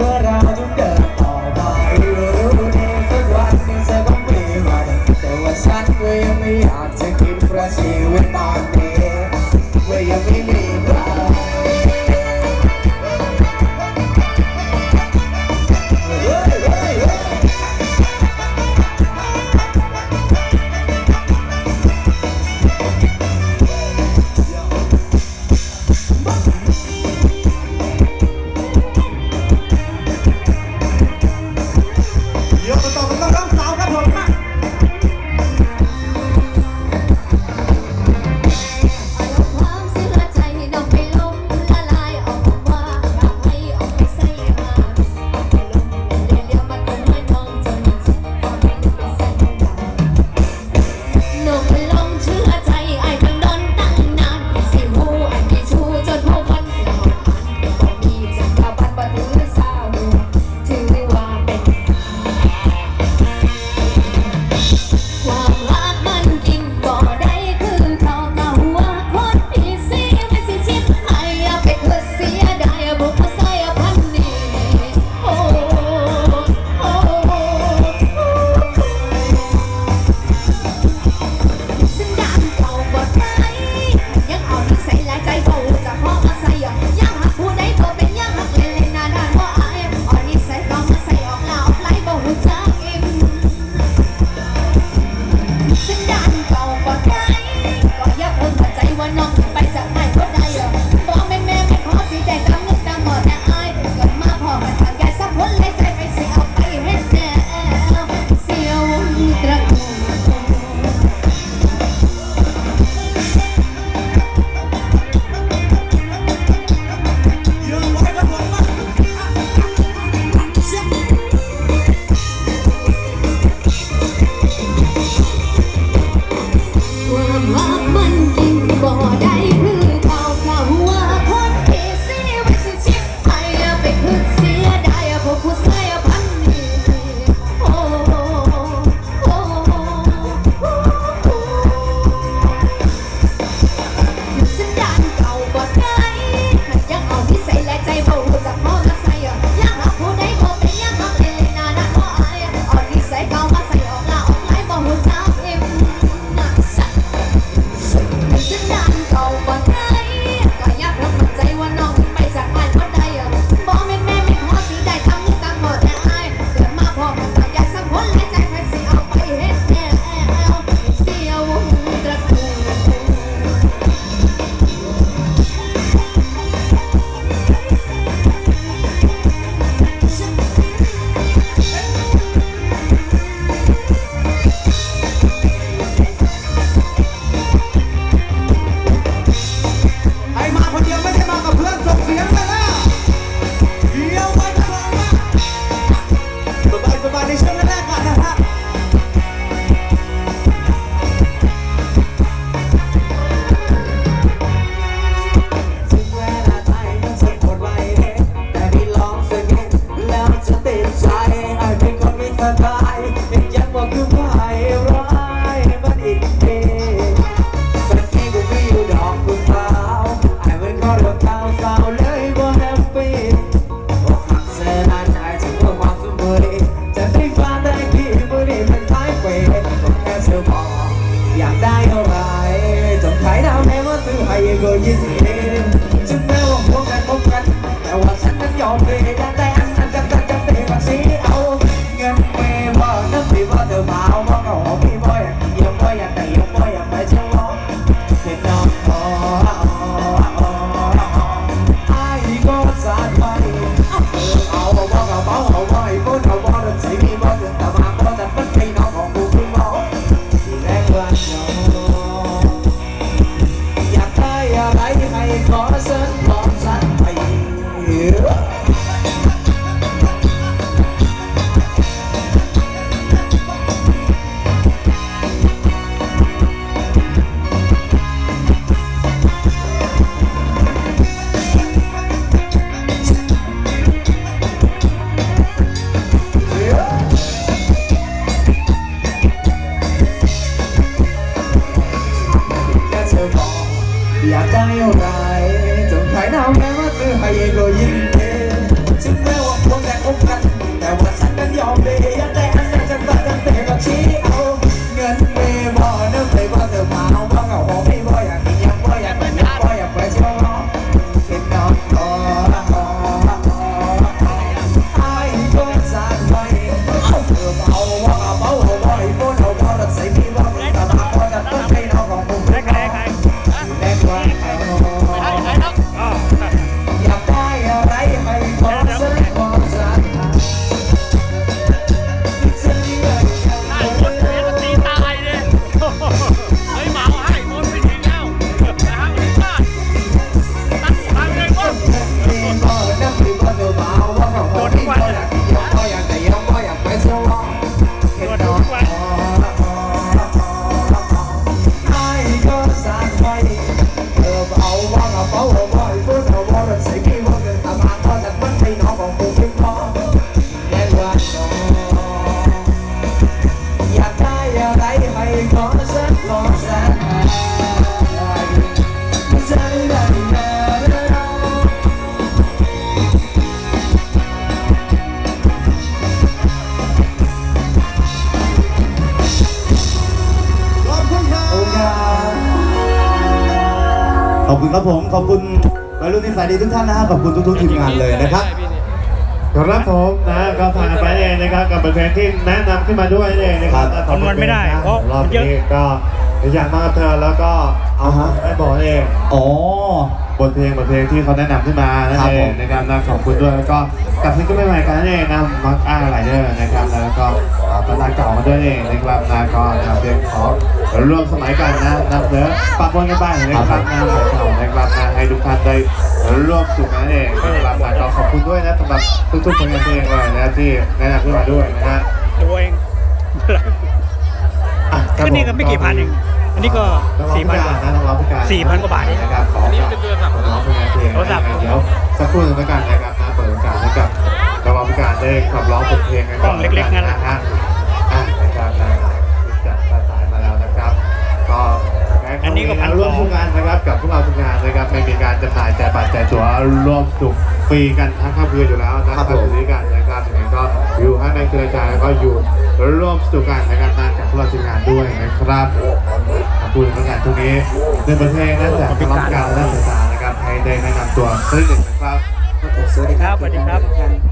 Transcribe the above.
ว่าเราต้อเดินต่อไปรู้ดีสักวันหนึ่จะต้องมีวันแต่ว่าฉันก็ยังไม่อยากจะคิดประชีวิตตาย ว่าซื้อ ว่ ขอบคุณครับผมขอบคุณวัยรุ่นนิสัยดีทุกท่านนะฮะขอบคุณทุกๆทีมงานเลยนะครับ ครับผมนะก็ผ่านไปเองนะครับกับบทเพลงที่แนะนำขึ้นมาด้วยเองนะครับครับขอบคำนวณไม่ได้เพราะรอบมันเยอะ นี้ก็อยากมากับเธอแล้วก็เอาอ่าฮะไอ้บอกเองอ๋อ บทเพลงบทเพลงที่เขาแนะนำขึ้นมานั่นครับเอผงม นะครับนะขอบคุณด้วยแล้วก็กับซิงเกิลใหม่ๆกันนั่นเองนะมักอ้าไรเดอร์นะครับแล้วก็เอาตำนานเก่ามาด้วยเองนะครับนะก็นำเพลงของ ร่วมสมัยกันนะนำเนื้อปะปนกันไปนะครับนะเพลงเก่านะครับนะให้ทุกท่านได้ร่วมสุขนั่นเองนะครับนะก็ขอบคุณด้วยนะสำหรับทุกๆผลงานเพลงเลยนะที่แนะนำขึ้นมาด้วยนะฮะดูเองก็นี่ก็ไม่กี่พันเองอันนี้ก็สี่พันกว่าสี่พันกว่าบาทนะครับขออันนี้เป็นตัวสับร้องผลงานเพลงโทรศัพท์เดี๋ยวสักครู่หนึงแล้วกันนะครับนะเปิดโอกาสให้กับนักร้องพิการได้ขับร้องบทเพลงกันกล้องเล็กๆนั่นแหละ อันนี้ก็พันร่วมสองทุกงานนะครับกับพวกเราทุกงานนะครับไม่มีการจำหน่ายแจกบัตรแจกตั๋วร่วมสนุกฟรีกันทั้งค่ำคืนอยู่แล้วนะครับผมอยู่ด้วยกันนะครับยังไงก็อยู่ข้างในเครือข่ายแล้วก็อยู่ร่วมสนุกกันนะครับนะกับพวกเราทีมงานด้วยนะครับขอบคุณทุกงานทุกนี้ในประเทศนะจากนักร้องพิการและสายตานะครับให้ได้แนะนำตัวสักนิดหนึ่งนะครับครับผมสวัสดีครับสวัสดีครับ